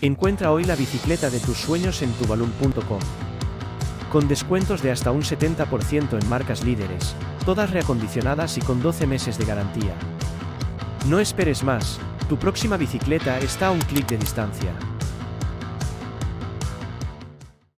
Encuentra hoy la bicicleta de tus sueños en tubalum.com. Con descuentos de hasta un 70% en marcas líderes, todas reacondicionadas y con 12 meses de garantía. No esperes más, tu próxima bicicleta está a un clic de distancia.